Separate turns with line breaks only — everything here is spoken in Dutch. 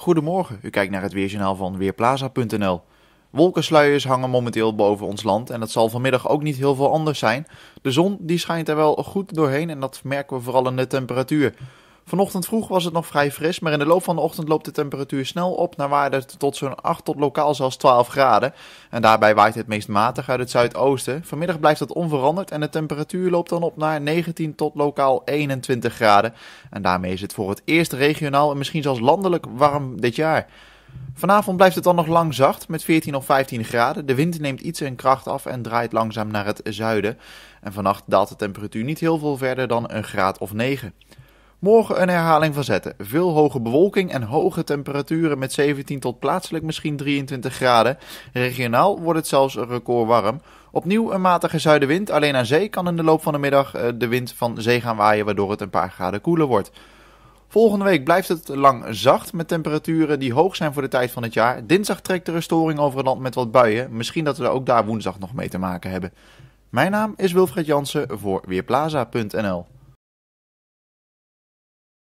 Goedemorgen, u kijkt naar het weerjournaal van Weerplaza.nl. Wolkensluiers hangen momenteel boven ons land en dat zal vanmiddag ook niet heel veel anders zijn. De zon die schijnt er wel goed doorheen en dat merken we vooral in de temperatuur. Vanochtend vroeg was het nog vrij fris, maar in de loop van de ochtend loopt de temperatuur snel op naar waarde tot zo'n 8 tot lokaal zelfs 12 graden. En daarbij waait het meest matig uit het zuidoosten. Vanmiddag blijft het onveranderd en de temperatuur loopt dan op naar 19 tot lokaal 21 graden. En daarmee is het voor het eerst regionaal en misschien zelfs landelijk warm dit jaar. Vanavond blijft het dan nog lang zacht met 14 of 15 graden. De wind neemt iets in kracht af en draait langzaam naar het zuiden. En vannacht daalt de temperatuur niet heel veel verder dan een graad of 9. Morgen een herhaling van zetten. Veel hoge bewolking en hoge temperaturen met 17 tot plaatselijk misschien 23 graden. Regionaal wordt het zelfs record warm. Opnieuw een matige zuidenwind. Alleen aan zee kan in de loop van de middag eh, de wind van zee gaan waaien, waardoor het een paar graden koeler wordt. Volgende week blijft het lang zacht met temperaturen die hoog zijn voor de tijd van het jaar. Dinsdag trekt er een storing over het land met wat buien. Misschien dat we er ook daar woensdag nog mee te maken hebben. Mijn naam is Wilfred Jansen voor Weerplaza.nl.